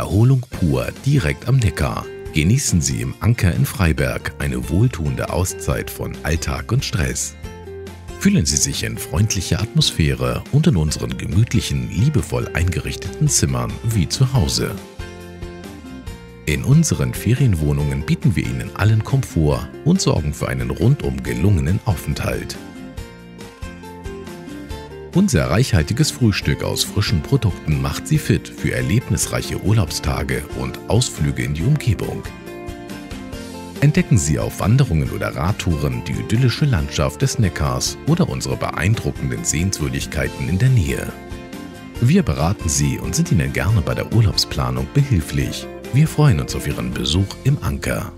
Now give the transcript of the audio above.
Erholung pur direkt am Neckar. Genießen Sie im Anker in Freiberg eine wohltuende Auszeit von Alltag und Stress. Fühlen Sie sich in freundlicher Atmosphäre und in unseren gemütlichen, liebevoll eingerichteten Zimmern wie zu Hause. In unseren Ferienwohnungen bieten wir Ihnen allen Komfort und sorgen für einen rundum gelungenen Aufenthalt. Unser reichhaltiges Frühstück aus frischen Produkten macht Sie fit für erlebnisreiche Urlaubstage und Ausflüge in die Umgebung. Entdecken Sie auf Wanderungen oder Radtouren die idyllische Landschaft des Neckars oder unsere beeindruckenden Sehenswürdigkeiten in der Nähe. Wir beraten Sie und sind Ihnen gerne bei der Urlaubsplanung behilflich. Wir freuen uns auf Ihren Besuch im Anker.